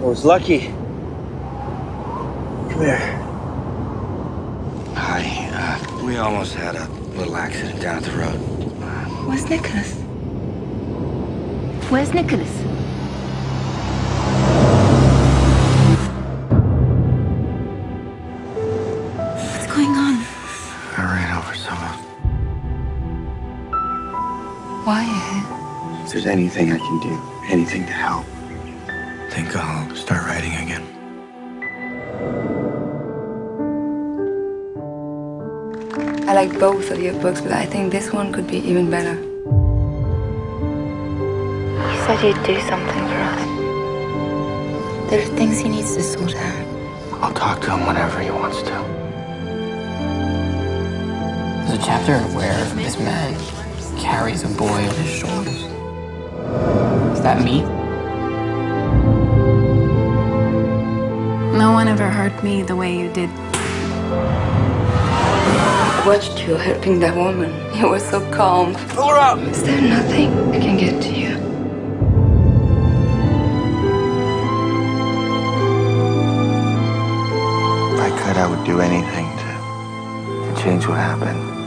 I was lucky. Come here. Hi. Uh, we almost had a little accident down at the road. Where's Nicholas? Where's Nicholas? What's going on? I ran over someone. Why are you here? If there's anything I can do, anything to help, I think I'll start writing again. I like both of your books, but I think this one could be even better. You said you'd do something for us. There are things he needs to sort out. I'll talk to him whenever he wants to. There's a chapter where this man carries a boy on his shoulders. Is that me? Hurt me the way you did. I watched you helping that woman. You were so calm. Pull her up! Is there nothing I can get to you? If I could, I would do anything to, to change what happened.